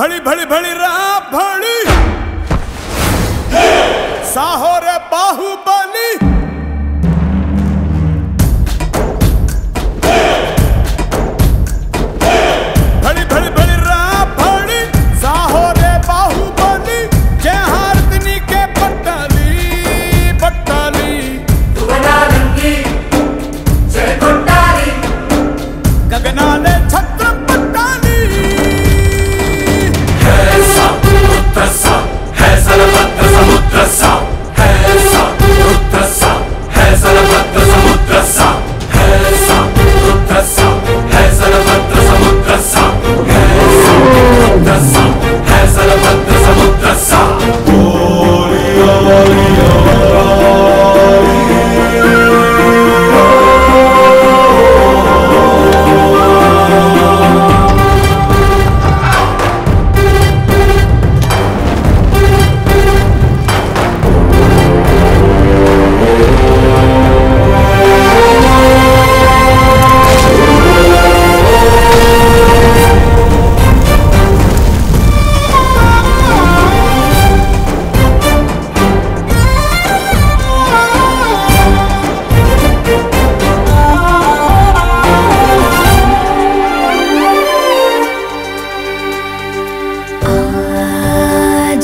भड़ी भड़ी भड़ी रा भड़ी साहो रे बाहुबली।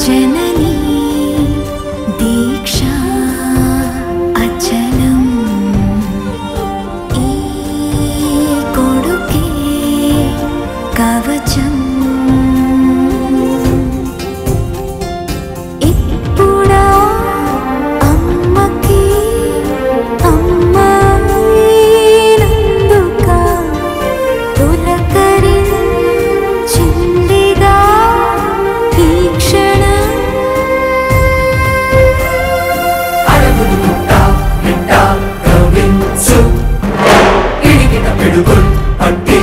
जननी दीक्षा अचलम् ई कोडुके कवचम् అంత